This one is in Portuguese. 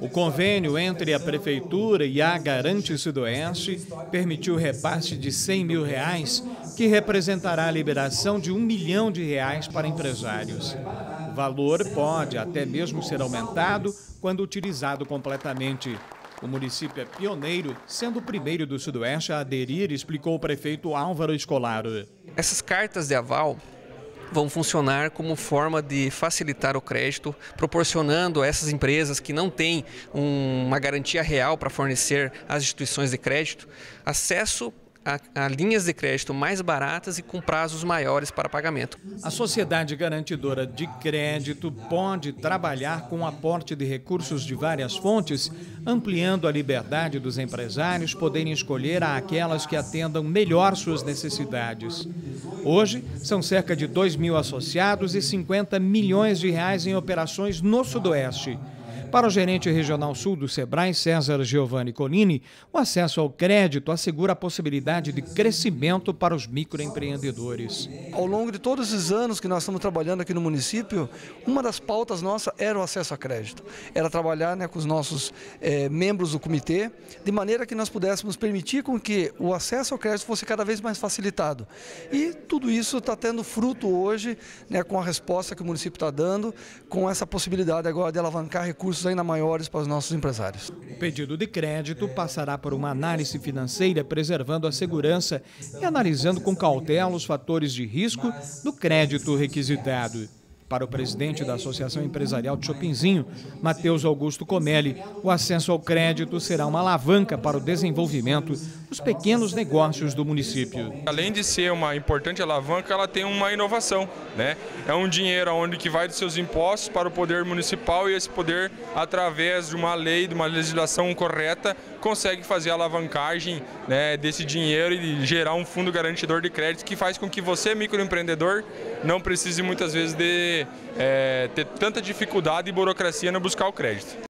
O convênio entre a Prefeitura e a Garante Sudoeste permitiu o repasse de 100 mil reais, que representará a liberação de um milhão de reais para empresários. O valor pode até mesmo ser aumentado quando utilizado completamente. O município é pioneiro, sendo o primeiro do Sudoeste a aderir, explicou o prefeito Álvaro Escolaro. Essas cartas de aval vão funcionar como forma de facilitar o crédito, proporcionando a essas empresas que não têm uma garantia real para fornecer às instituições de crédito acesso a, a, linhas de crédito mais baratas e com prazos maiores para pagamento. A sociedade garantidora de crédito pode trabalhar com aporte de recursos de várias fontes, ampliando a liberdade dos empresários poderem escolher aquelas que atendam melhor suas necessidades. Hoje, são cerca de 2 mil associados e 50 milhões de reais em operações no Sudoeste. Para o gerente regional sul do Sebrae, César Giovanni Colini, o acesso ao crédito assegura a possibilidade de crescimento para os microempreendedores. Ao longo de todos esses anos que nós estamos trabalhando aqui no município, uma das pautas nossas era o acesso a crédito. Era trabalhar né, com os nossos é, membros do comitê, de maneira que nós pudéssemos permitir com que o acesso ao crédito fosse cada vez mais facilitado. E tudo isso está tendo fruto hoje, né, com a resposta que o município está dando, com essa possibilidade agora de alavancar recursos ainda maiores para os nossos empresários. O pedido de crédito passará por uma análise financeira preservando a segurança e analisando com cautela os fatores de risco do crédito requisitado. Para o presidente da Associação Empresarial de Chopinzinho, Matheus Augusto Comelli, o acesso ao crédito será uma alavanca para o desenvolvimento dos pequenos negócios do município. Além de ser uma importante alavanca, ela tem uma inovação. Né? É um dinheiro onde que vai dos seus impostos para o poder municipal e esse poder, através de uma lei, de uma legislação correta, consegue fazer a alavancagem né, desse dinheiro e gerar um fundo garantidor de crédito que faz com que você, microempreendedor, não precise muitas vezes de é, ter tanta dificuldade e burocracia no buscar o crédito.